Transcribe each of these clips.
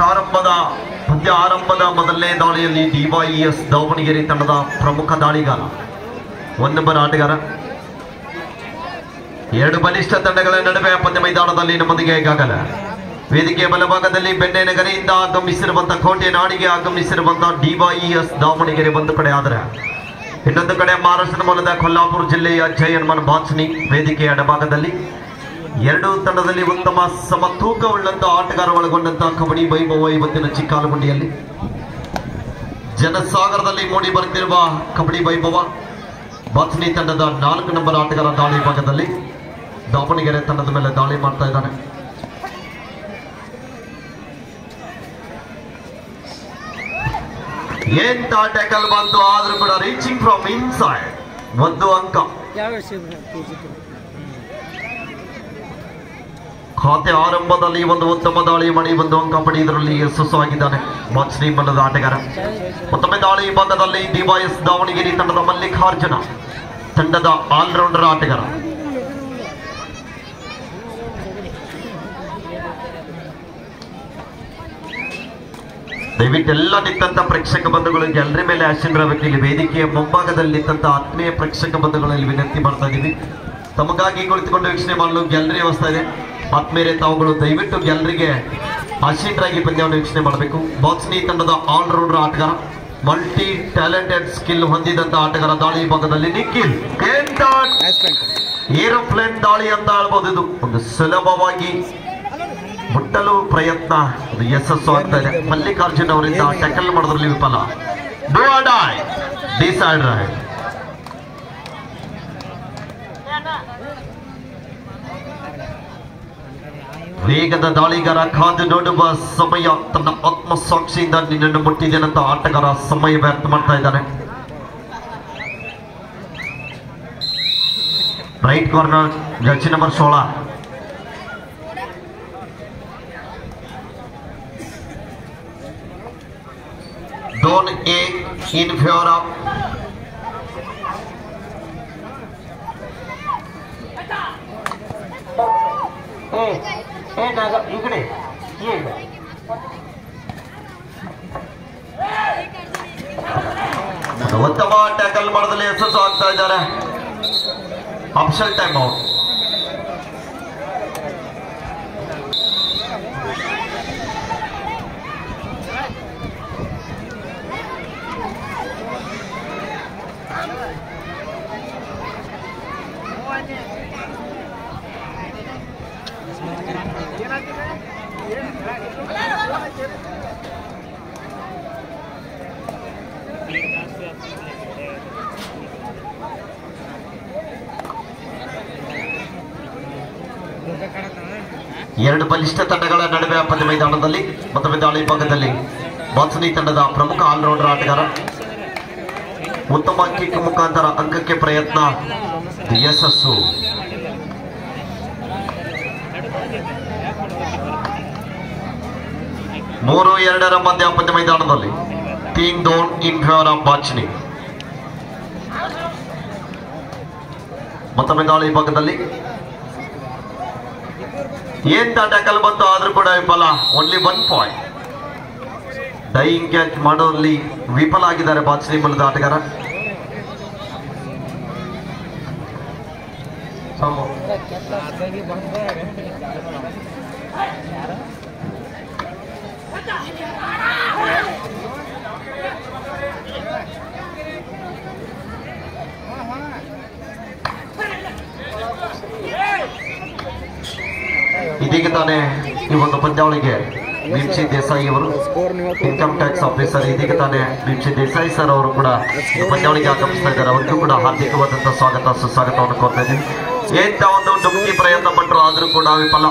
ಪ್ರಾರಂಭದ ಪಂದ್ಯ ಆರಂಭದ ಮೊದಲನೇ ದಾಳಿಯಲ್ಲಿ ಡಿವೈಎಸ್ ದಾವಣಗೆರೆ ತಂಡದ ಪ್ರಮುಖ ದಾಳಿಗಾರ. ಒಂದು ನಂಬರ್ ಆಟಗಾರ. ಎರಡು ಬಲಿಷ್ಠ ತಂಡಗಳ ನಡುವೆ ಪಂದ್ಯ ಮೈದಾನದಲ್ಲಿ ನಮ್ಮೊಂದಿಗೆ ಈಗಾಗಲೇ ವೇದಿಕೆಯ ಬಲಭಾಗದಲ್ಲಿ ಬೆಣ್ಣೆ ನಗರಿಯಿಂದ ಆಗಮಿಸಿರುವಂತಹ ಕೋಟೆ ನಾಡಿಗೆ ಆಗಮಿಸಿರುವಂತಹ ಡಿವೈಎಸ್ ದಾವಣಗೆರೆ ಒಂದು ಕಡೆ ಆದರೆ. ಇನ್ನೊಂದು ಕಡೆ ಮಹಾರಾಷ್ಟ್ರದ ಮೂಲದ ಕೊಲ್ಲಾಪುರ ಜಿಲ್ಲೆಯ ಜಯನ್ಮನ್ ಬಾಚ್ನಿ ವೇದಿಕೆಯ ಎಡಭಾಗದಲ್ಲಿ. ಎರಡು ತಂಡದಲ್ಲಿ ಉತ್ತಮ ಸಮತೂಕವುಳ್ಳಂತಹ ಆಟಗಾರ ಒಳಗೊಂಡಂತಹ ಕಬಡ್ಡಿ ವೈಭವ ಇವತ್ತಿನ ಚಿಕ್ಕಾಲಗುಂಡಿಯಲ್ಲಿ. ಜನಸಾಗರದಲ್ಲಿ ಮೂಡಿ ಬರುತ್ತಿರುವ ಕಬಡ್ಡಿ ವೈಭವ, ಬತ್ನಿ ತಂಡದ ನಾಲ್ಕು ನಂಬರ್ ಆಟಗಾರ ದಾಳಿ ಭಾಗದಲ್ಲಿ ದಾವಣಗೆರೆ ತಂಡದ ಮೇಲೆ ದಾಳಿ ಮಾಡ್ತಾ ಇದ್ದಾನೆ. ಎಂತ ಟ್ಯಾಕಲ್ ಬಂತು ಆದ್ರೂ ಕೂಡ ರೀಚಿಂಗ್ ಫ್ರಮ್ ಇನ್ಸೈಡ್ ಒಂದು ಅಂಕ. ಖಾತೆ ಆರಂಭದಲ್ಲಿ ಒಂದು ಉತ್ತಮ ದಾಳಿ ಮಾಡಿ ಒಂದು ಅಂಕ ಪಡೆಯುವುದರಲ್ಲಿ ಯಶಸ್ವಾಗಿದ್ದಾನೆ ಬಾಚ್ನಿ ಬಣ್ಣದ ಆಟಗಾರ. ಮತ್ತೊಮ್ಮೆ ದಾಳಿ ಬಂದದಲ್ಲಿ ಡಿವೈಎಸ್ ದಾವಣಗೆರೆ ತಂಡದ ಮಲ್ಲಿಕಾರ್ಜುನ ತಂಡದ ಆಲ್ರೌಂಡರ್ ಆಟಗಾರ. ದಯವಿಟ್ಟು ಎಲ್ಲ ನಿಂತ ಪ್ರೇಕ್ಷಕ ಬಂಧುಗಳು ಎಲ್ಲರ ಮೇಲೆ ಆಶೀರ್ವಾದಕ್ಕೆ ಇಲ್ಲಿ ವೇದಿಕೆಯ ಮುಂಭಾಗದಲ್ಲಿ ನಿಂತ ಆತ್ಮೀಯ ಪ್ರೇಕ್ಷಕ ಬಂಧುಗಳಲ್ಲಿ ವಿನಂತಿ ಮಾಡ್ತಾ ಇದ್ದೀವಿ. ತಮಗಾಗಿ ಕುಳಿತುಕೊಂಡು ವೀಕ್ಷಣೆ ಮಾಡಲು ಗ್ಯಾಲರಿ ವ್ಯವಸ್ಥೆ ಇದೆ. ಆತ್ಮೀಯರೇ ತಾವುಗಳು ದಯವಿಟ್ಟು ಗ್ಯಾಲರಿಗೆ ಅಶೀಟರಾಗಿ ಪಂದ್ಯವನ್ನು ವೀಕ್ಷಣೆ ಮಾಡಬೇಕು. ಬಾಕ್ಸ್ನಿ ತಂಡದ ಆಲ್ರೌಂಡರ್ ಆಟಗಾರ ಮಲ್ಟಿ ಟ್ಯಾಲೆಂಟೆಡ್ ಸ್ಕಿಲ್ ಹೊಂದಿದಂತ ಆಟಗಾರ ದಾಳಿ ಭಾಗದಲ್ಲಿ ನಿಖಿಲ್ ಏರೋಪ್ಲೇನ್ ದಾಳಿ ಅಂತ ಹೇಳ್ಬೋದು ಇದು. ಒಂದು ಸುಲಭವಾಗಿ ಮುಟ್ಟಲು ಪ್ರಯತ್ನ ಅದು ಯಶಸ್ಸು ಆಗ್ತಾ ಇದೆ. ಮಲ್ಲಿಕಾರ್ಜುನ್ ಅವರಿಂದ ಟ್ಯಾಕಲ್ ಮಾಡೋದ್ರಲ್ಲಿ ವಿಫಲ. ಡೂ ಆರ್ ಡೈ ಡಿಸೈಡ್ ವೇಗದ ದಾಳಿಗಾರ ಕಾದು ನೋಡುವ ಸಮಯ ತನ್ನ ಆತ್ಮಸಾಕ್ಷಿಯಿಂದ ನಿನ್ನನ್ನು ಮುಟ್ಟಿದ್ದೇನಂತ ಆಟಗಾರ ಸಮಯ ವ್ಯರ್ಥ ಮಾಡ್ತಾ ಇದ್ದಾನೆ. ರೈಟ್ ಕಾರ್ನರ್ ಜಡ್ಜಿ ನಂಬರ್ ಸೋಳ. Zone A in favor of ಏ ಏ ಈ ಕಡೆ. ಉತ್ತಮ ಟ್ಯಾಕಲ್ ಮಾಡೋದ್ರಲ್ಲಿ ಯಶಸ್ಸು ಆಗ್ತಾ ಇದ್ದಾರೆ ಆಪ್ಷನ್ ಟೈಮ್ ಔಟ್ ಎರಡು ಬಲಿಷ್ಠ ತಂಡಗಳ ನಡುವೆ ಪಂದ್ಯ ಮೈದಾನದಲ್ಲಿ ಮತ್ತು ದಾಳಿ ಭಾಗದಲ್ಲಿ ಬಾತ್ಸನಿ ತಂಡದ ಪ್ರಮುಖ ಆಲ್ರೌಂಡರ್ ಆಟಗಾರ. ಉತ್ತಮ ಕಿಕ್ ಮುಖಾಂತರ ಅಂಕಕ್ಕೆ ಪ್ರಯತ್ನ ಯಶಸ್ಸು ಮೂರು ಎರಡರ ಮಧ್ಯ ಪಂದ್ಯ ಮೈದಾನದಲ್ಲಿ ತೀನ್ ದೋನ್ ಆಫ್ ಬಾಚ್ನಿ ಮತ್ತೊಮ್ಮೆ ದಾಳಿ ಭಾಗದಲ್ಲಿ ಏನ್ ಟಾಟಾಕಲ್ ಬಂತು? ಆದ್ರೂ ಕೂಡ ವಿಫಲ. Only one point dying catch ಮಾಡೋದ್ರಲ್ಲಿ ವಿಫಲ ಆಗಿದ್ದಾರೆ ಬಾತ್ಸರಿ ಮೂಲದ ಆಟಗಾರ ಇದೀಗ ತಾನೇ ಈ ಒಂದು ಪಂದ್ಯಾವಳಿಗೆ ಭೀಮ್ಸಿ ದೇಸಾಯಿ ಅವರು ಇನ್ಕಮ್ ಟ್ಯಾಕ್ಸ್ ಆಫೀಸರ್ ಇದೀಗ ತಾನೇ ಭೀಮ್ಸಿ ದೇಸಾಯಿ ಸರ್ ಅವರು ಕೂಡ ಈ ಪಂದ್ಯಾವಳಿಗೆ ಆಗಮಿಸ್ತಾ ಇದ್ದಾರೆ. ಅವರಿಗೂ ಕೂಡ ಹಾರ್ದಿಕವಾದಂತಹ ಸ್ವಾಗತ, ಸುಸ್ವಾಗತವನ್ನು ಕೋರ್ತಾ ಇದ್ದೀನಿ. ಎಂತ ಒಂದು ಡುಮ್ಕಿ ಪ್ರಯತ್ನ ಪಟ್ಟರು ಆದರೂ ಕೂಡ ವಿಫಲ.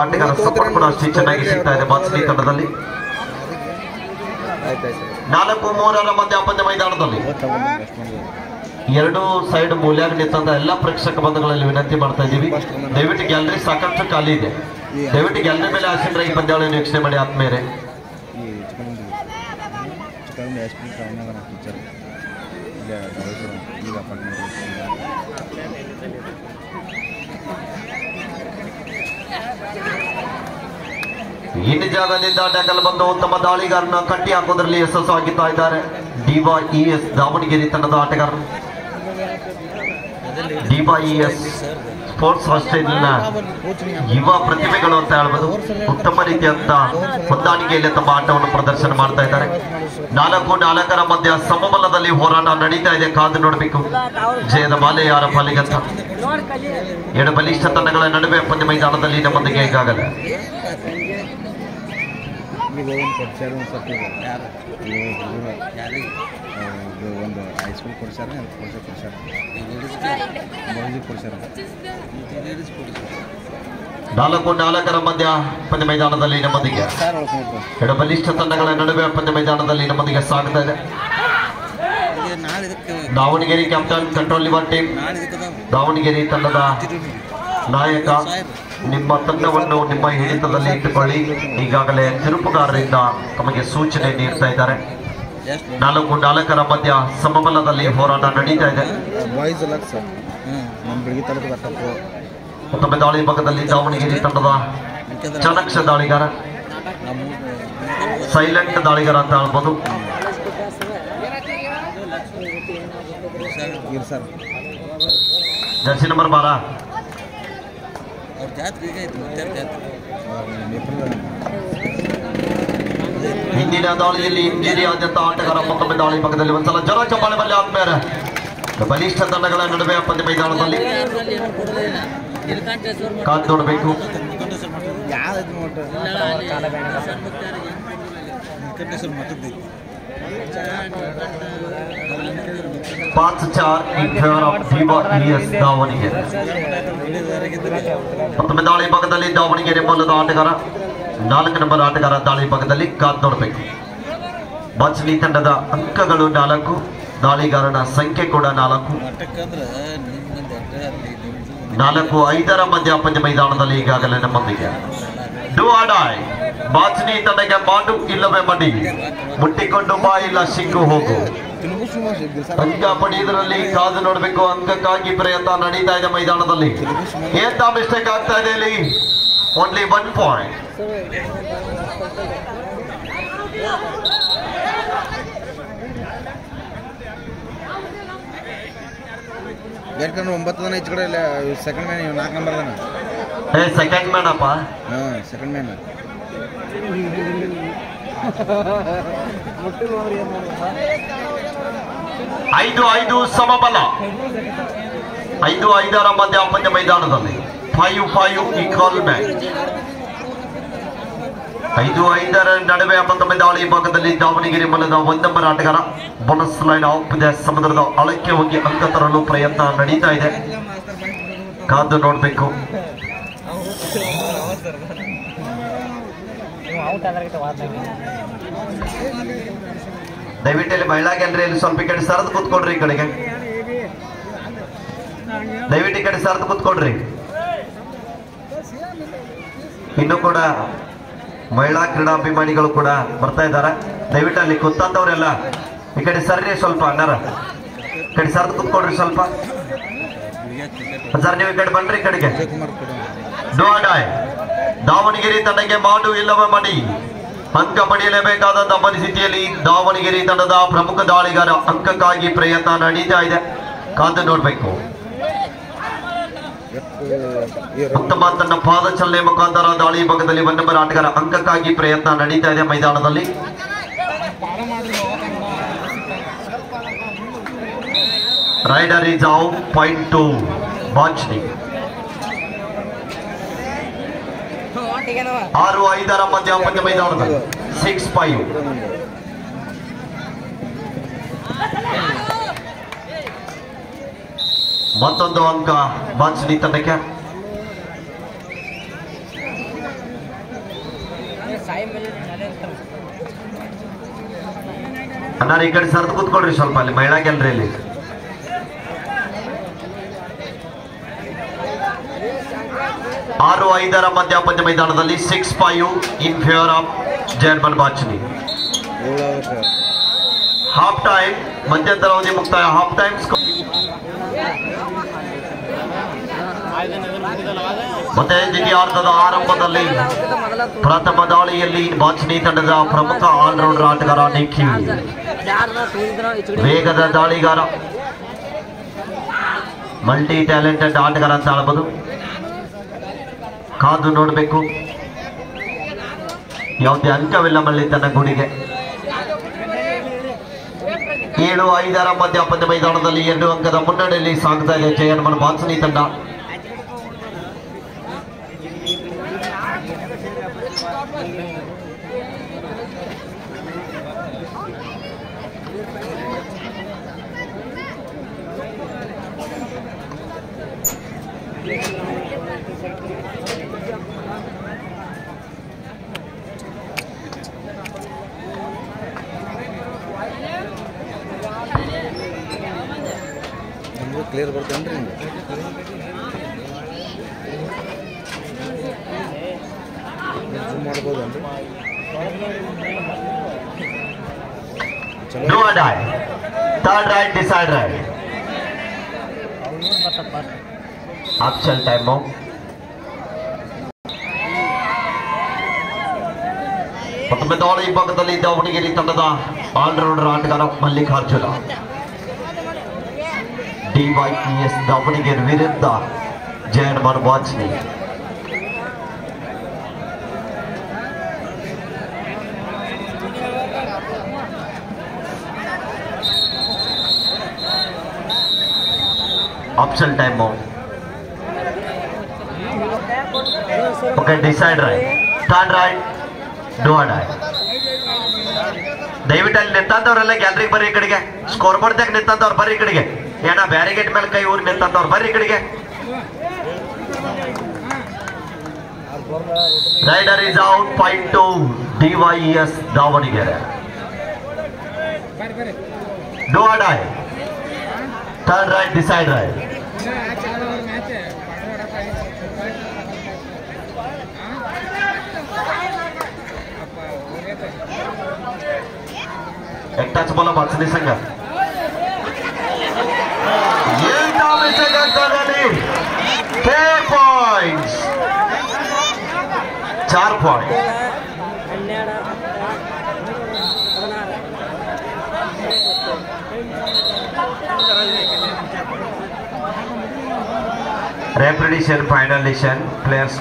ಆಟಗಾರ ಸಪೋರ್ಟ್ ಕೂಡ ಅಷ್ಟೇ ಚೆನ್ನಾಗಿ ಸಿಗ್ತಾ ಇದೆ ಬಾತ್ಸನಿ ತಂಡದಲ್ಲಿ. ನಾಲ್ಕು ಮೂರರ ಮಧ್ಯ ಪಂದ್ಯ ಮೈದಾನದಲ್ಲಿ. ಎರಡು ಸೈಡ್ ಮೂಲ್ಯಾಗ ನಿಂತ ಎಲ್ಲ ಪ್ರೇಕ್ಷಕ ಬಂಧುಗಳಲ್ಲಿ ವಿನಂತಿ ಮಾಡ್ತಾ ಇದ್ದೀವಿ. ದಯವಿಟ್ಟು ಗ್ಯಾಲರಿ ಸಾಕಷ್ಟು ಖಾಲಿ ಇದೆ. ದಯವಿಟ್ಟು ಗ್ಯಾಲರಿ ಮೇಲೆ ಆಸೀನರ ಈ ಪಂದ್ಯಾವಳಿಯನ್ನು ವೀಕ್ಷಣೆ ಮಾಡಿ ಆದ್ಮೇಲೆ ಈ ಇನ್ನು ಜಾಗದಿಂದ ಟ್ಯಾಕಲ್ ಬಂದು ಉತ್ತಮ ದಾಳಿಗಾರನ ಕಟ್ಟಿ ಹಾಕೋದ್ರಲ್ಲಿ ಯಶಸ್ಸಾಗಿತ್ತಾ ಇದ್ದಾರೆ. ಡಿವಾ ಇ ಎಸ್ ದಾವಣಗೆರೆ ತಂಡದ ಆಟಗಾರರು. ಎಸ್ ಸ್ಪೋರ್ಟ್ಸ್ ಹಾಸ್ಟೆಲ್ನ ಯುವ ಪ್ರತಿಭೆಗಳು ಅಂತ ಹೇಳ್ಬೋದು. ಉತ್ತಮ ರೀತಿಯಂತ ಹೊಂದಾಣಿಕೆಯಲ್ಲಿ ತಮ್ಮ ಆಟವನ್ನು ಪ್ರದರ್ಶನ ಮಾಡ್ತಾ ಇದ್ದಾರೆ. ನಾಲ್ಕು ನಾಲ್ಕರ ಮಧ್ಯ ಸಮಬಲದಲ್ಲಿ ಹೋರಾಟ ನಡೀತಾ ಇದೆ. ಕಾದು ನೋಡಬೇಕು. ಜಯದ ಮಾಲೆ ಯಾರ ಪಾಲಿಗಂತ. ಎರಡು ಬಲಿಷ್ಠ ತಂಡಗಳ ನಡುವೆ ಪಂದ್ಯ ಮೈದಾನದಲ್ಲಿ ನಮ್ಮೊಂದಿಗೆ ಈಗಾಗಲೇ. ಈಗ ಒಂದು ಕೊಡ್ಸ್ಯಾರ ಒಂದು ಸ್ವಲ್ಪ ಯಾರು? ಹುಡುಗರು ಯಾರಿಗೆ ಇದು ಒಂದು ಹೈಸ್ಕೂಲ್ ಕೊಡ್ಸ್ಯಾರ ಅಂತ ಕೊಡ್ಸೋ ಕೊಡ್ಸ್ಯಾರ? ಬಾಯ್ಸಿಗೆ ಕೊಡ್ಸ್ಯಾರ. ನಾಲ್ಕು ನಾಲ್ಕರ ಮಧ್ಯ ಪಂದ್ಯ ಮೈದಾನದಲ್ಲಿ ನಮ್ಮೊಂದಿಗೆ. ಎರಡು ಬಲಿಷ್ಠ ತಂಡಗಳ ನಡುವೆ ಪಂದ್ಯ ಮೈದಾನದಲ್ಲಿ ನಮ್ಮೊಂದಿಗೆ ಸಾಗ್ತಾ ಇದೆ. Davangere captain control liver team Davangere ತಂಡದ ನಾಯಕ ನಿಮ್ಮ ತಂಡವನ್ನು ನಿಮ್ಮ ಹಿಡಿತದಲ್ಲಿ ಇಟ್ಟುಕೊಳ್ಳಿ. ಈಗಾಗಲೇ ತಿರುಪುಗಾರರಿಂದ ತಮಗೆ ಸೂಚನೆ ನೀಡ್ತಾ ಇದ್ದಾರೆ. ನಾಲ್ಕು ನಾಲ್ಕರ ಮಧ್ಯ ಸಮಬಲದಲ್ಲಿ ಹೋರಾಟ ನಡೀತಾ ಇದೆ. ಮತ್ತೊಮ್ಮೆ ದಾಳಿ ಭಾಗದಲ್ಲಿ ದಾವಣಗೆರೆ ತಂಡದ ಚಾಣಕ್ಷ ದಾಳಿಗಾರ. ಸೈಲೆಂಟ್ ದಾಳಿಗಾರ ಅಂತ ಹೇಳ್ಬೋದು. ಜರ್ಸಿ ನಂಬರ್ ಬಾರ. ಜಾತ್ರೆ ಈಗ ಆಯ್ತು ಮತ್ತೆ ಜಾತ್ರೆ? ಹಿಂದಿನ ದಾಳಿಯಲ್ಲಿ ಇಂಜುರಿ ಆದಂತ ಆಟಗಾರ ಮತ್ತೊಮ್ಮೆ ದಾಳಿ ಪಕ್ಕದಲ್ಲಿ ಒಂದ್ಸಲ ಜನ ಚಪ್ಪಾಳೆ ಬಲ್ಲಿ ಆದ್ಮೇಲೆ ಬಲಿಷ್ಠ ತಂಡಗಳ ನಡುವೆ ಪಂದ್ಯ ಮೈದಾನದಲ್ಲಿ ಕಾದು ನೋಡಬೇಕು ಮಠದ್ದು पाच चार इन फेवर ऑफ ವಿವಾ ಇಎಸ್ ದಾವಣಗೆರೆ ಮತ್ತೊಮ್ಮೆ ದಾಳಿ ಭಾಗದಲ್ಲಿ ದಾವಣಗೆರೆ ಮೂಲದ ಆಟಗಾರ ನಾಲ್ಕು ನಂಬರ್ ಆಟಗಾರ ದಾಳಿ ಭಾಗದಲ್ಲಿ ಕಾದ್ ನೋಡಬೇಕು ಬಾಚಲಿ ತಂಡದ ಅಂಕಗಳು ನಾಲ್ಕು ದಾಳಿಗಾರನ ಸಂಖ್ಯೆ ಕೂಡ ನಾಲ್ಕು ಮಠಕ್ಕಂದ್ರೆ ನಿಮ್ಮಂದು ಎಡ್ಡೆ ಹದಿನೈದು ನಾಲ್ಕು ಐದರ ಮಧ್ಯ ಪಂದ್ಯ ಮೈದಾನದಲ್ಲಿ ಈಗಾಗಲೇ ನಮ್ಮೊಂದಿಗೆ ಡು ಆಡಾಯ್ ಬಾಚನಿ ತನಗೆ ಮಾಡು ಇಲ್ಲವೇ ಮಡಿ ಮುಟ್ಟಿಕೊಂಡು ಬಾ ಇಲ್ಲ ಸಿಕ್ಕು ಹೋಗು. ಅಂಕ ಪಡೆಯುವುದರಲ್ಲಿ ಕಾದು ನೋಡಬೇಕು. ಅಂಕಕ್ಕಾಗಿ ಪ್ರಯತ್ನ ನಡೀತಾ ಇದೆ ಮೈದಾನದಲ್ಲಿ. ಎಂತ ಮಿಸ್ಟೇಕ್ ಆಗ್ತಾ ಇದೆ ಇಲ್ಲಿ. ಓನ್ಲಿ ಒನ್ ಪಾಯಿಂಟ್ ಯಾಕಂದ್ರೆ ಒಂಬತ್ತು ಜನ ಹೆಚ್ಚು ಕಡೆ ಇಲ್ಲ ಸೆಕೆಂಡ್ ಮ್ಯಾನ್ ನಾಲ್ಕು ನಂಬರ್ ಏ ಸೆಕೆಂಡ್ ಮ್ಯಾನ್ ಅಪ್ಪ. ಹಾ ಸೆಕೆಂಡ್ ಮ್ಯಾನ್ ಐದು ಐದು ಸಮಬಲ. ಐದು ಐದರ ಮಧ್ಯ ಪಂದ್ಯ ಮೈದಾನದಲ್ಲಿ. ಫೈವ್ ಫೈವ್ ಈಕ್ವಲ್ ಮ್ಯಾಚ್ ಐದು ಐದರ ನಡುವೆ ಮತ್ತೊಮ್ಮೆ ದಾಳಿ ಭಾಗದಲ್ಲಿ ದಾವಣಗೆರೆ ಮೂಲದ ಒಂದ್ ನಂಬರ್ ಆಟಗಾರ ಬೋನಸ್ ಲೈನ್ ಆಫ್ ದ ಸಮುದ್ರದ ಆಳಕ್ಕೆ ಹೋಗಿ ಅಂಕ ತರಲು ಪ್ರಯತ್ನ ನಡೀತಾ ಇದೆ. ಕಾದು ನೋಡಬೇಕು. ದಯವಿಟ್ಟು ಇಲ್ಲಿ ಮಹಿಳಾ ಗ್ಯಾಲರಿಯಲ್ಲಿ ಸ್ವಲ್ಪ ಈ ಕಡೆ ಸರದ್ ಕೂತ್ಕೊಡ್ರಿ ಈ ಕಡೆಗೆ. ದಯವಿಟ್ಟು ಈ ಕಡೆ ಸರದ್ ಕೂತ್ಕೊಡ್ರಿ ಇನ್ನು ಕೂಡ ಮಹಿಳಾ ಕ್ರೀಡಾಭಿಮಾನಿಗಳು ಕೂಡ ಬರ್ತಾ ಇದ್ದಾರೆ. ದಯವಿಟ್ಟು ಅಲ್ಲಿ ಕೂತಂತವ್ರೆಲ್ಲ ಈ ಕಡೆ ಸರ್ರಿ ಸ್ವಲ್ಪ ಅಣ್ಣಾರ. ಈ ಕಡೆ ಸರದ್ ಕೂತ್ಕೊಡ್ರಿ ಸ್ವಲ್ಪ. ಸರ್ ನೀವು ಈ ಕಡೆ ಬನ್ರಿ ಈ ಕಡೆಗೆ. ಡೋ ಡಾಯ್ ದಾವಣಗೆರೆ ತಂಡಕ್ಕೆ ಮಾಡು ಇಲ್ಲವೇ ಮಡಿ ಅಂಕ ಪಡೆಯಲೇಬೇಕಾದಂತಹ ಪರಿಸ್ಥಿತಿಯಲ್ಲಿ ದಾವಣಗೆರೆ ತಂಡದ ಪ್ರಮುಖ ದಾಳಿಗಾರ ಅಂಕಕ್ಕಾಗಿ ಪ್ರಯತ್ನ ನಡೀತಾ ಇದೆ. ಕಾದು ನೋಡ್ಬೇಕು. ಉತ್ತಮ ತನ್ನ ಪಾದಚಲನೆ ಮುಖಾಂತರ ದಾಳಿ ಭಾಗದಲ್ಲಿ ಒನ್ ಆಟಗಾರ ಅಂಕಕ್ಕಾಗಿ ಪ್ರಯತ್ನ ನಡೀತಾ ಇದೆ ಮೈದಾನದಲ್ಲಿ. Raider is out point to Bachni ಆರು ಐದರ ಮಧ್ಯ ಪಂದ್ಯ ಮೈದಾನದಲ್ಲಿ ಸಿಕ್ಸ್ ಫೈವ್ ಮತ್ತೊಂದು ಅಂಕ ಬಾಚ್ನಿ ತಂಡಕ್ಕೆ ಅನ್ನಾರ ಈ ಕಡೆ ಸರ್ದು ಕೂತ್ಕೊಳ್ರಿ ಸ್ವಲ್ಪ ಅಲ್ಲಿ ಮಹಿಳಾ ಗ್ಯಾಲರಿಯಲ್ಲಿ ಆರು ಐದರ ಮಧ್ಯ ಪಂದ್ಯ ಮೈದಾನದಲ್ಲಿ six five in favour of German Bachni half time ಮಧ್ಯಂತರ ಅವಧಿ ಮುಕ್ತಾಯ. ಹಾಫ್ ಟೈಮ್ ಮತ್ತೆ ದ್ವಿತೀಯಾರ್ಧದ ಆರಂಭದಲ್ಲಿ ಪ್ರಥಮ ದಾಳಿಯಲ್ಲಿ ಬಾಚನಿ ತಂಡದ ಪ್ರಮುಖ ಆಲ್ರೌಂಡರ್ ಆಟಗಾರ ನಿಖಿ ವೇಗದ ದಾಳಿಗಾರ. ಮಲ್ಟಿ ಟ್ಯಾಲೆಂಟೆಡ್ ಆಟಗಾರ ಅಂತ ಕಾದು ನೋಡಬೇಕು. ಯಾವುದೇ ಅಂಕವಿಲ್ಲ ಮಳ್ಳಿ ತನ್ನ ಗುಡಿಗೆ. ಏಳು ಐದರ ಮಧ್ಯ ಪಂದ್ಯ ಮೈದಾನದಲ್ಲಿ ಎರಡು ಅಂಕದ ಮುನ್ನಡೆಯಲ್ಲಿ ಸಾಗ್ತಾ ಇದೆ ಜಯನ್ಮನ್ ಬಾಚನಿ ತಂಡ. ಕ್ಲಿಯರ್ ಬರ್ತೇನೆ ರೀ ನಿಮ್ಗೆ ಜೂಮ್ ಮಾಡ್ಬೋದನ್ರಿ ಚಲೋ Do or die. Third right, decide right. Actual time now. ಮತ್ತೊಮ್ಮೆ ದಾಳಿ ಭಾಗದಲ್ಲಿ ದಾವಣಗೆರೆ ತಂಡದ ಆಲ್ರೌಂಡರ್ ಆಟಗಾರ ಮಲ್ಲಿಕಾರ್ಜುನ ಡಿವೈಪಿಎಸ್ ದಾವಣಗೆರೆ ವಿರುದ್ಧ ಜಯನ್ಮನ್ ವಾಜ್ನಿ option time okay decide right start right do or die ದಯವಿಟ್ಟು ಅಲ್ಲಿ ನಿಂತಂತವ್ರೆಲ್ಲ ಗ್ಯಾಲರಿಗೆ ಬರ್ರಿ ಈ ಕಡೆಗೆ. ಸ್ಕೋರ್ ಬೋರ್ಡ್ದಾಗ ನಿಂತಂತವ್ರು ಬರ್ರಿ ಈ ಕಡೆಗೆ. ಏನ ಬ್ಯಾರಿಗೇಟ್ ಮೇಲೆ ಕೈ ಊರ್ ನಿಂತಂತವ್ರು ಬರ್ರಿ ಈ ಕಡೆಗೆ. Raider is out point to DYS Davangere. Do or die turn right decide right एकटाच बोला वाचली पॉइंट्स चार पॉइंट रेपरेडिशन फाइनलिशन प्लेयर्स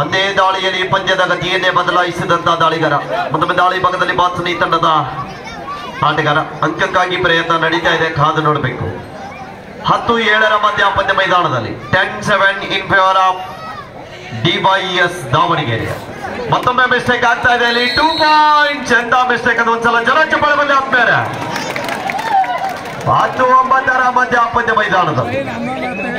ಒಂದೇ ದಾಳಿಯಲ್ಲಿ ಈ ಪಂದ್ಯದ ಗತಿಯನ್ನೇ ಬದಲಾಯಿಸಿದಂತಹ ದಾಳಿಗಾರ. ಮತ್ತೊಮ್ಮೆ ದಾಳಿ ಭಾಗದಲ್ಲಿ ಬಾತ್ಸನಿ ತಂಡದ ಆಟಗಾರ ಅಂಕಕ್ಕಾಗಿ ಪ್ರಯತ್ನ ನಡೀತಾ ಇದೆ, ಕಾದು ನೋಡಬೇಕು. ಹತ್ತು ಏಳರ ಮಧ್ಯ ಪಂದ್ಯ ಮೈದಾನದಲ್ಲಿ ten seven in favour of DYS Davangere. ಮತ್ತೊಮ್ಮೆ ಮಿಸ್ಟೇಕ್ ಆಗ್ತಾ ಇದೆ, ಅಲ್ಲಿ ಟೂ ಪಾಯಿಂಟ್ ಎಂತ ಮಿಸ್ಟೇಕ್ ಅದು ಒಂದ್ಸಲ. ಜನ ಚಪ್ಪಾಳೆ ಬಂದೆ ಆದ್ಮೇಲೆ ಹತ್ತು ಒಂಬತ್ತರ ಮಧ್ಯ ಪಂದ್ಯ ಮೈದಾನದಲ್ಲಿ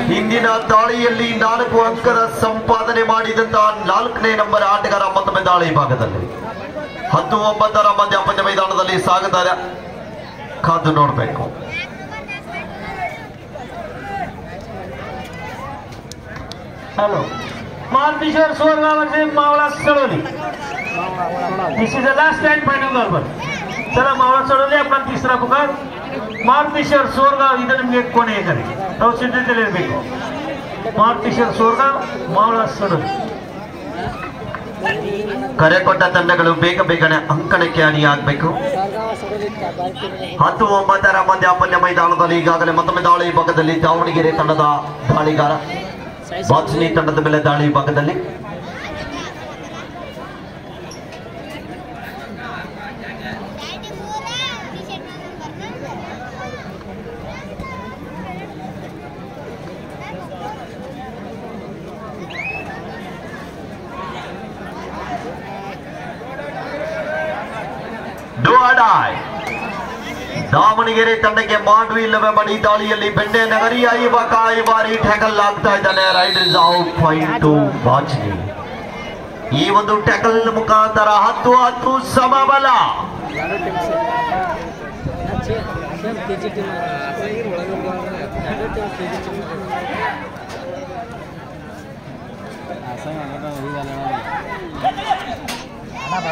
ಹಿಂದಿನ ದಾಳಿಯಲ್ಲಿ ನಾಲ್ಕು ಅಂಕದ ಸಂಪಾದನೆ ಮಾಡಿದಂತಹ ನಾಲ್ಕನೇ ನಂಬರ್ ಆಟಗಾರ ಮತ್ತೊಮ್ಮೆ ದಾಳಿ ಭಾಗದಲ್ಲಿ ಹತ್ತು ಒಂಬತ್ತರ ಮಧ್ಯ ಪಂದ್ಯ ಮೈದಾನದಲ್ಲಿ ಸಾಗುತ್ತಾ ಇದೆ ಕಾದು ನೋಡಬೇಕು हॅलो मालकिशोर सोरगावचे मावळा चढवली this is the last time final बरोबर चला मावळा चढवली आपला तिसरा पुकार ಮಾರುತೇಶ್ವರ್ ಸ್ವರ್ಗ ಇದು ನಿಮಗೆ ಕೊನೆಯ ಕರೆ. ನಾವು ಸಿದ್ಧತೆಯಲ್ಲಿರಬೇಕು ಫಿಶರ್ ಸೋರ್ಗಾವ್ ಮಾವಳ ಸಡಲು ಕರೆ ಕೊಟ್ಟ ತಂಡಗಳು ಬೇಗ ಬೇಗನೆ ಅಂಕಣಕ್ಕೆ ಅಣಿಯಾಗಬೇಕು. ಹತ್ತು ಒಂಬತ್ತರ ಮಧ್ಯ ಪಂದ್ಯ ಮೈದಾನದಲ್ಲಿ ಈಗಾಗಲೇ ಮತ್ತೊಮ್ಮೆ ದಾಳಿ ಭಾಗದಲ್ಲಿ ದಾವಣಗೆರೆ ತಂಡದ ದಾಳಿಗಾರ. ಬಾಚ್ನಿ ತಂಡದ ಮೇಲೆ ದಾಳಿ ಭಾಗದಲ್ಲಿ. ದಾವಣಗೆರೆ ತಂಡಕ್ಕೆ ಮಾಡು ಇಲ್ಲವೆಂಬ ಈ ದಾಳಿಯಲ್ಲಿ ಬೆಂಡೆ ನಗರಿಯ ಯುವಕ ಈ ಬಾರಿ ಟ್ಯಾಕಲ್ ಆಗ್ತಾ ಇದ್ದಾನೆ raider out point to Bachni ಈ ಒಂದು ಟ್ಯಾಕಲ್ ಮುಖಾಂತರ ಹತ್ತು ಹತ್ತು ಸಮಬಲ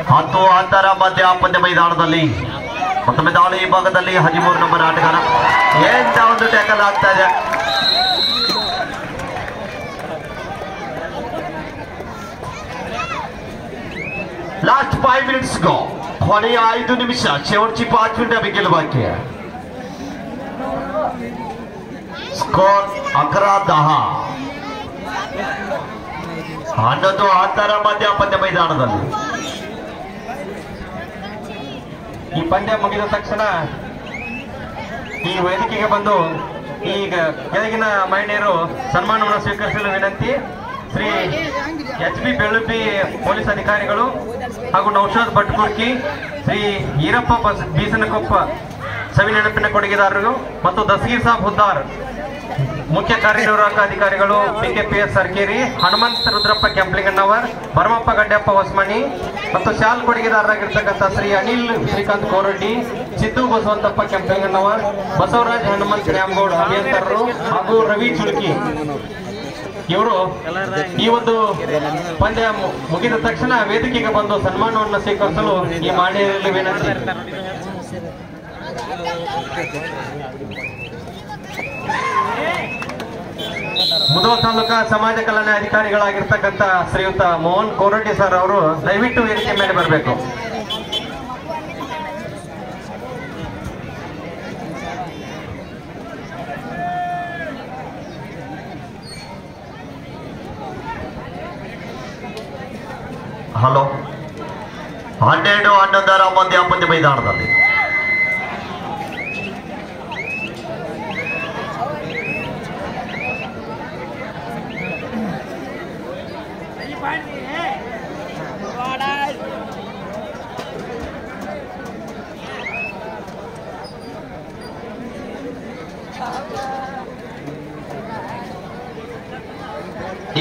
ಹತ್ತು ಹತ್ತರ ಮಧ್ಯ ಪಂದ್ಯ ಮೈದಾನದಲ್ಲಿ ಮೊಹಮ್ಮದ್ ಈ ಭಾಗದಲ್ಲಿ ಹದಿಮೂರು ನಂಬರ್ ಆಟಗಾರ ಎಂತ ಒಂದು ಟ್ಯಾಕಲ್ ಆಗ್ತಾ ಇದೆ ಲಾಸ್ಟ್ ಫೈವ್ ಮಿನಿಟ್ಸ್ ಗೋ ಕೊನೆಯ ಐದು ನಿಮಿಷ ಚಿವರ್ಚಿ ಪಾಂಚ್ ಮಿನಿಟ್ ಅभी ಗೆಲುವಾಕಿ ಸ್ಕೋರ್ ಅಕರ ದಹ ಹನ್ನೊಂದು ಅಂತರ ಮಧ್ಯ ಪಂದ್ಯ ಮೈದಾನದಲ್ಲಿ ಈ ಪಂದ್ಯ ಮುಗಿದ ತಕ್ಷಣ ಈ ವೇದಿಕೆಗೆ ಬಂದು ಈಗ ಕೆಳಗಿನ ಮಹಿಳೆಯರು ಸನ್ಮಾನವನ್ನು ಸ್ವೀಕರಿಸಲು ವಿನಂತಿ. Shri H B Belupi police ಅಧಿಕಾರಿಗಳು ಹಾಗೂ ನೌಷಾದ್ ಭಟ್ಕುರ್ಕಿ, ಶ್ರೀ ಈರಪ್ಪ ಬಸ್ ಬೀಸನಕೊಪ್ಪ ಸವಿ ನೆನಪಿನ ಕೊಡುಗೆದಾರರು ಮತ್ತು ದಸಗೀರ್ ಸಾಬ್ ಹುದ್ದಾರ್. ಮುಖ್ಯ ಕಾರ್ಯನಿರ್ವಾಹಕ ಅಧಿಕಾರಿಗಳು ಪಿಕೆಪಿಎಸ್ ಸರ್ಕೇರಿ ಹನುಮಂತ ರುದ್ರಪ್ಪ ಕೆಂಪ್ಲಿಂಗಣ್ಣವರ್, ಭರಮಪ್ಪ ಗಡ್ಡಪ್ಪ ಹೊಸ್ಮನಿ ಮತ್ತು ಶಾಲ್ ಕೊಡುಗೆದಾರರಾಗಿರ್ತಕ್ಕಂಥ ಶ್ರೀ ಅನಿಲ್ ಶ್ರೀಕಾಂತ್ ಕೋರಡ್ಡಿ, ಸಿದ್ದು ಬಸವಂತಪ್ಪ ಕೆಂಪ್ಲಿಂಗಣ್ಣವರ್, ಬಸವರಾಜ್ ಹನುಮಂತ್ ನ್ಯಾಮಗೌಡ್ ಅಭಿಯಂತರರು ಹಾಗೂ ರವಿ ಚುಡುಕಿ ಇವರು ಈ ಒಂದು ಪಂದ್ಯ ಮುಗಿದ ತಕ್ಷಣ ವೇದಿಕೆಗೆ ಬಂದು ಸನ್ಮಾನವನ್ನು ಸ್ವೀಕರಿಸಲು ಈ ಮಾಡಿಯಲ್ಲಿ ವಿನಂತಿ ಮುಧೋಳ ತಾಲೂಕಾ ಸಮಾಜ ಕಲ್ಯಾಣ ಅಧಿಕಾರಿಗಳಾಗಿರ್ತಕ್ಕಂಥ ಶ್ರೀಯುತ ಮೋಹನ್ ಕೋರಡ್ಡಿ ಸರ್ ಅವರು ದಯವಿಟ್ಟು ವೇದಿಕೆ ಮೇಲೆ ಬರಬೇಕು. ಹಲೋ. ಹನ್ನೆರಡು, ಹನ್ನೊಂದರ ಮಧ್ಯ ಪಂದ್ಯ ಮೈದಾನದಲ್ಲಿ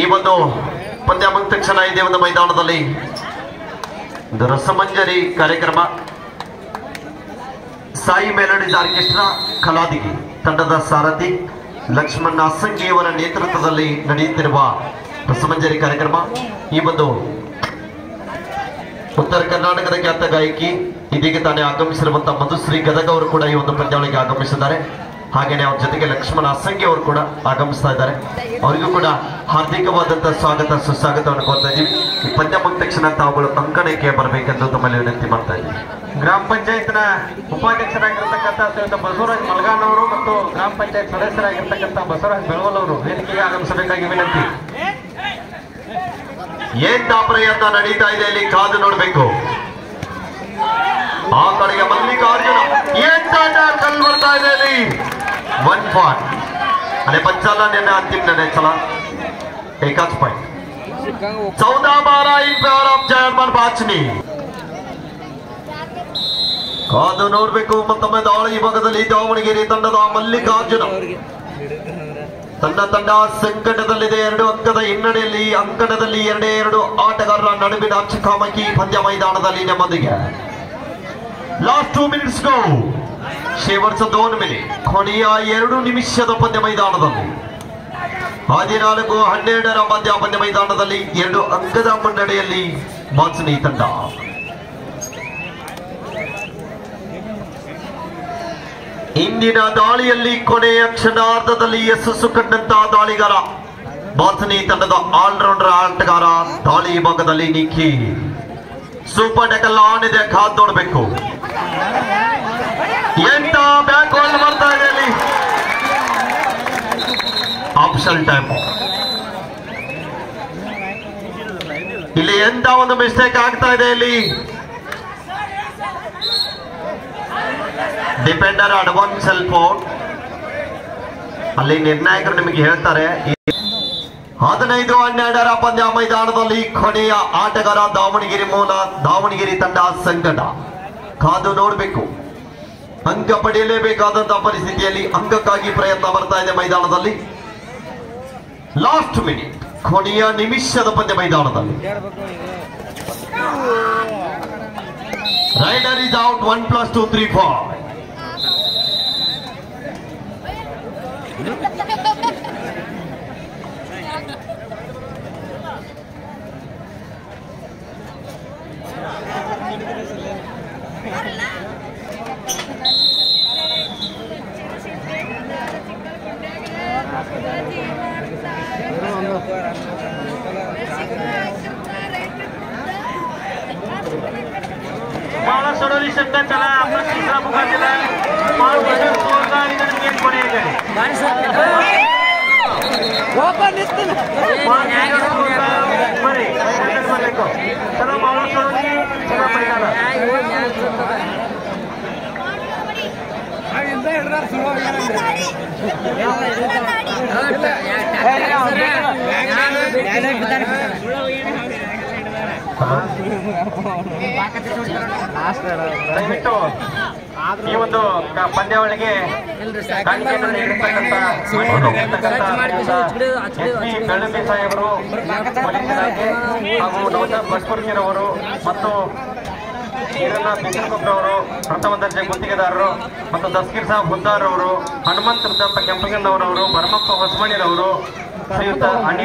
ಈ ಒಂದು ಪಂದ್ಯ ಮುಗಿದ ತಕ್ಷಣ ಇದೇ ಮೈದಾನದಲ್ಲಿ ಒಂದು ರಸಮಂಜರಿ ಕಾರ್ಯಕ್ರಮ. ಸಾಯಿ ಮೆಲೋಡಿಸ್ ಆರ್ಕೆಸ್ಟ್ರಾ ಕಲಾದಿಗಿ ತಂಡದ ಸಾರಥಿ ಲಕ್ಷ್ಮಣ ಅಸಂಗಿಯವರ ನೇತೃತ್ವದಲ್ಲಿ ನಡೆಯುತ್ತಿರುವ ರಸಮಂಜರಿ ಕಾರ್ಯಕ್ರಮ. ಈ ಒಂದು ಉತ್ತರ ಕರ್ನಾಟಕದ ಖ್ಯಾತ ಗಾಯಕಿ ಇದೀಗ ತಾನೇ ಆಗಮಿಸಿರುವಂತಹ ಮಧುಶ್ರೀ ಗದಗ ಅವರು ಕೂಡ ಈ ಒಂದು ಪಂದ್ಯಾವಳಿಗೆ ಆಗಮಿಸಿದ್ದಾರೆ. ಹಾಗೇನೆ ಅವ್ರ ಜೊತೆಗೆ ಲಕ್ಷ್ಮಣ ಅಸಂಗಿ ಅವರು ಕೂಡ ಆಗಮಿಸ್ತಾ ಇದ್ದಾರೆ. ಅವರಿಗೂ ಕೂಡ ಹಾರ್ದಿಕವಾದಂತಹ ಸ್ವಾಗತ, ಸುಸ್ವಾಗತವನ್ನು ಕೋರ್ತಾ ಇದ್ದೀವಿ. ಈ ಪಂದ್ಯ ಮುಗಿದ ತಕ್ಷಣ ತಾವುಗಳು ಅಂಕಣಕ್ಕೆ ಬರಬೇಕೆಂದು ತಮ್ಮಲ್ಲಿ ವಿನಂತಿ ಮಾಡ್ತಾ ಇದ್ದೀವಿ. ಗ್ರಾಮ ಪಂಚಾಯತ್ನ ಉಪಾಧ್ಯಕ್ಷರಾಗಿರ್ತಕ್ಕಂಥ ಶ್ರೀಯುತ ಬಸವರಾಜ್ ಮಲ್ಗಾನ್ ಮತ್ತು ಗ್ರಾಮ ಪಂಚಾಯತ್ ಸದಸ್ಯರಾಗಿರ್ತಕ್ಕಂಥ ಬಸವರಾಜ್ ಬೆಳವಲ್ ಅವರು ವೇದಿಕೆಗೆ ಆಗಮಿಸಬೇಕಾಗಿ ವಿನಂತಿ. ಏನ್ ಪ್ರಯತ್ನ ನಡೀತಾ ಇದೆ ಇಲ್ಲಿ ಕಾದು ನೋಡಬೇಕು. ಆ ಕಡೆಗೆ ಮಲ್ಲಿಕಾರ್ಜುನ. ಏನ್ ಕಲ್ ಬರ್ತಾ ಇದೆ ಇಲ್ಲಿ? ಒನ್ ಪಾಯಿಂಟ್ आणि पंचाला नेणे अंतिम निर्णय चला एकाच पॉइंट चौदा बारा इन फेवर ऑफ चेअरमन बाचनी ಕಾದು ನೋಡ್ಬೇಕು ಮತ್ತೊಮ್ಮೆ ದಾಳಿ ಭಾಗದಲ್ಲಿ ದಾವಣಗೆರೆ ತಂಡದ ಮಲ್ಲಿಕಾರ್ಜುನ ತನ್ನ ತಂಡ ಸಂಕಟದಲ್ಲಿದೆ ಎರಡು ಅಂಕದ ಹಿನ್ನಡೆಯಲ್ಲಿ ಅಂಕಣದಲ್ಲಿ ಎರಡೇ ಎರಡು ಆಟಗಾರರ ನಡುವಿನ ಚಿಕಾಮಕಿ ಪಂದ್ಯ ಮೈದಾನದಲ್ಲಿ ನಮ್ಮೊಂದಿಗೆ ಲಾಸ್ಟ್ ಟೂ ಮಿನಿಟ್ಸ್ ಗೋ ಶೇವರ್ಸ ದೋನ್ ಕೊನೆಯ ಎರಡು ನಿಮಿಷದ ಪಂದ್ಯ ಮೈದಾನದಲ್ಲಿ. ಹದಿನಾಲ್ಕು, ಹನ್ನೆರಡರ ಮಧ್ಯ ಪಂದ್ಯ ಮೈದಾನದಲ್ಲಿ ಎರಡು ಅಂಕದ ಮುನ್ನಡೆಯಲ್ಲಿ ಮಾನ್ಸನಿ ತಂಡ. ಇಂದಿನ ದಾಳಿಯಲ್ಲಿ ಕೊನೆಯ ಕ್ಷಣಾರ್ಧದಲ್ಲಿ ಯಶಸ್ಸು ಕಂಡಂತಹ ದಾಳಿಗಾರ ಮಾನ್ಸನಿ ತಂಡದ ಆಲ್ರೌಂಡರ್ ಆಟಗಾರ ದಾಳಿ ಭಾಗದಲ್ಲಿ ನಿಖಿ ಸೂಪರ್ ಟೆಕಲ್ ಆನಿದೆ ಕಾದ್ ನೋಡಬೇಕು. ಎಂತ ಬ್ಯಾಕ್ ಹೋಲ್ಡ್ ಬರ್ತಾ ಇದೆ ಅಲ್ಲಿ ಆಪ್ಷನ್ ಟೈಮ್ ಇಲ್ಲಿ ಎಂತ ಒಂದು ಮಿಸ್ಟೇಕ್ ಆಗ್ತಾ ಇದೆ ಇಲ್ಲಿ? ಡಿಪೆಂಡರ್ ಅಡ್ವಾನ್ಸ್ ಫೋರ್ ಅಲ್ಲಿ ನಿರ್ಣಾಯಕರು ನಿಮಗೆ ಹೇಳ್ತಾರೆ ಹದಿನೈದು, ಹನ್ನೆರಡರ ಪಂದ್ಯ ಮೈದಾನದಲ್ಲಿ ಕೊನೆಯ ಆಟಗಾರ ದಾವಣಗೆರೆ ಮೂಲ ದಾವಣಗೆರೆ ತಂಡ ಸಂಕಟ. ಕಾದು ನೋಡಬೇಕು. ಅಂಕ ಪಡೆಯಲೇಬೇಕಾದಂತಹ ಪರಿಸ್ಥಿತಿಯಲ್ಲಿ ಅಂಕಕ್ಕಾಗಿ ಪ್ರಯತ್ನ ಬರ್ತಾ ಇದೆ ಮೈದಾನದಲ್ಲಿ. ಲಾಸ್ಟ್ ಮಿನಿಟ್ ಕೊನೆಯ ನಿಮಿಷದ ಪಂದ್ಯ ಮೈದಾನದಲ್ಲಿ. Raider is out one plus two three four ದಯವಿಟ್ಟು ಈ ಒಂದು ಪಂದ್ಯಾವಳಿಗೆ ಕಾಣಿಕೆಯನ್ನು ನೀಡಿರ್ತಕ್ಕಂಥ ಬೆಳ್ಳಂಬಿ ಸಾಹೇಬರು ಹಾಗೂ ನವಜಾತ್ ಬಸ್ಪುರ್ಗಿರವರು ಮತ್ತು ಈರಣ್ಣ ಬಿಸಿಲಕೊಪ್ಪರವರು ಪ್ರಥಮ ದರ್ಜೆ ಗುತ್ತಿಗೆದಾರರು ಮತ್ತು ದಸ್ಕೀರ್ ಸಾಹಬ್ ಹುದ್ದಾರ್ ಅವರು, ಹನುಮಂತ ವೃತ್ತಪ್ಪ ಕೆಂಪಗಣ್ಣವರವರು ಭರಮಪ್ಪ ಹೊಸಮಣಿರವರು ಶ್ರೀಯುತ ಅನಿಲ್